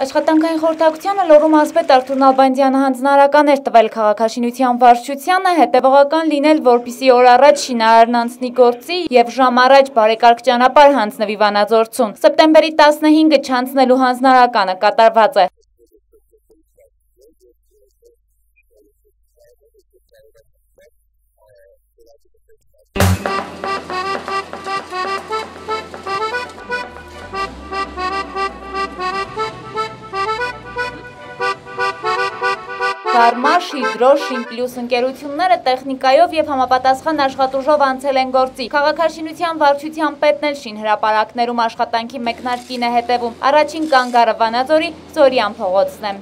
Աշխատանքային խորհրդակցությանը լոռու մարզպետ Արթուր Նալբանդյանը հանձնարարական էր տվել քաղաքաշինության վարչությանը հետևողական լինել, որպիսի օր առաջ շինարարն անցնի գործի եւ ժամ առաջ բարեկարգ ճանապարհ հանձնվի Վանաձորցուն։ Սեպտեմբերի 15-ը չանցնելու հանձնարարականը կատարված է։ Վարմար, Շիդրո, Շիմպլյուս ընկերությունները տեխնիկայով եւ համապատասխան աշխատուժով անցել են գործի։ Քաղաքաշինության վարչության պետն էլ շին հրապարակներում աշխատանքի մեկնարկին է հետևում։ Առաջին կանգառը Վանաձորի Զորյան փողոցն է։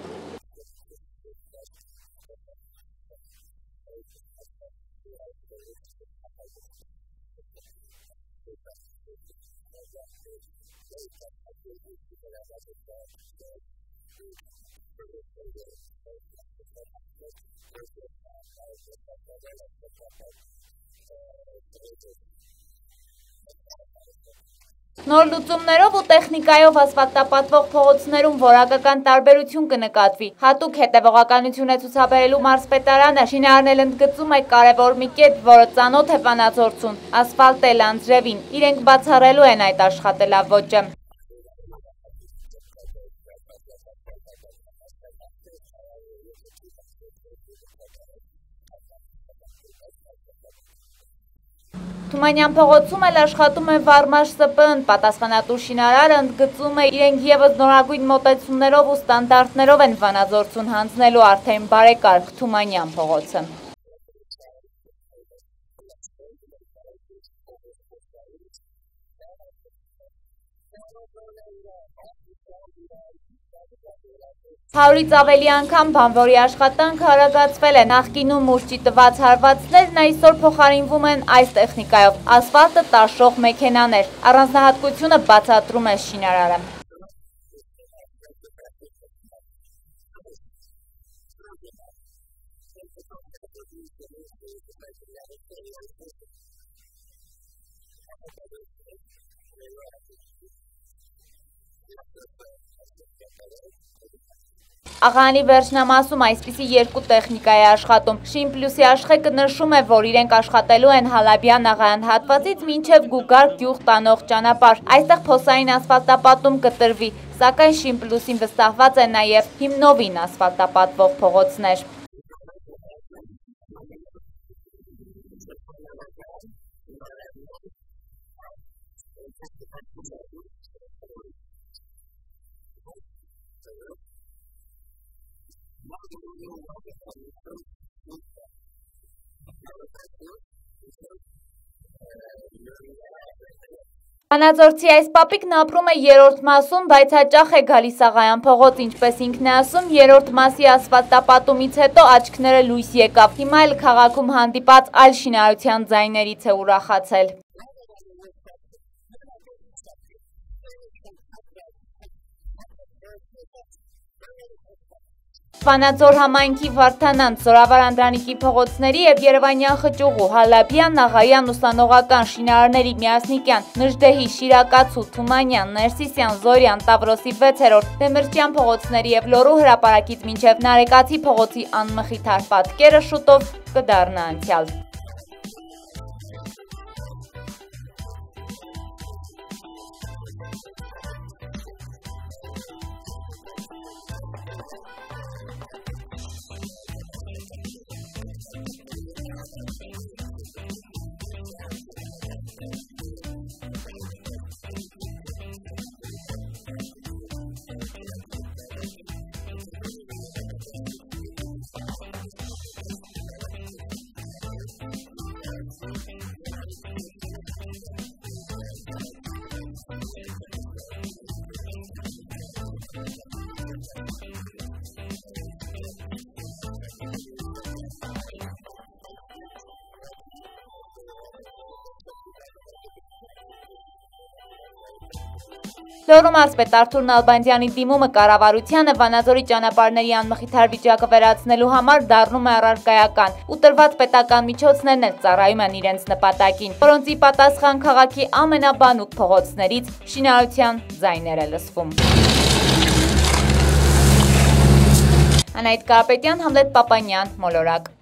Նոր լուծումներով ու տեխնիկայով ասֆալտապատվող փողոցներում որակական տարբերություն կնկատվի։ Հատուկ հետևողականություն է ցուցաբերելու մարզպետարանը, շինարարն ընդգծում է կարևոր մի կետ, որը ծանոթ է Վանաձորցուն, ասֆալտ է լանձրևին։ Իրենք բացառելու են այդ աշխատելավոճը։ Թումանյան փողոցում էլ աշխատում է Վարմաշ ՍՊԸ-ն, պատասխանատու շինարարը ընդգծում է իրենք եւս նորագույն մոտեցումներով ու ստանդարտներով են Վանաձորցուն հանձնելու արդեն բարեկարգ Թումանյան փողոցը։ Հարյուրից ավելի անգամ բանվորի աշխատանքը արագացվել է, նախկինում մուրճի տված հարվածներն այսօր փոխարինվում են այս տեխնիկայով, ասվալտը տաշող մեքենաներ, առանձնահատկությունը բացատրում է շինարարը։ Աղանի վերջնամասում այսպիսի երկու տեխնիկա է աշխատում։ Շին պլյուսի աշխեկը նշում է, որ իրենք աշխատելու են Հալաբյան աղայան հատվածից մինչև գուգար գյուղ տանող ճանապար։ Այստեղ փոսային ասվալտապատում կտրվի, սակայն շին պլյուսին վստահված է նաև հիմնովին ասվալտապատվող փողոցներ։ Վանաձորցի այս պապիկն ապրում է երորդ մասում, բայց հաճախ է գալիս աղայան փողոց, ինչպես ինքն է ասում, երորդ մասի ասվալտապատումից հետո աչքները լույս եկավ, հիմա էլ քաղաքում հանդիպած այլ շինարության ձայներից է ուրախացել։ Վանաձոր համայնքի Վարդանանց, Զորավար Անդրանիկի փողոցների եւ Երևանյան խճուղու, Հալաբյան, Նաղայան, ուսանողական, Շինարարների Միասնիկյան, Նժդեհի, Շիրակացու, Թումանյան, Ներսիսյան, Զորյան, Տավրոսի 6-րդ, Դեմիրճյան փողոցների եւ Լոռու հրապարակից մինչեւ Նարեկացի փողոցի անմխիթար պատկերը շուտով կդառնա անցյալ։ Լոռու մարզպետ Արթուր Նալբանդյանի դիմումը կառավարությանը Վանաձորի ճանապարհների անմխիթար վիճակը վերացնելու համար դառնում է առարկայական ու տրված պետական միջոցներն էլ ծառայում են իրենց նպատակին, որոնց ի պատասխան քաղաքի ամենաբանուկ փողոցներից շինարարության ձայներ է լսվում։ Անայդ Կարապետյան, Համլետ Պապանյան, Մոլորակ։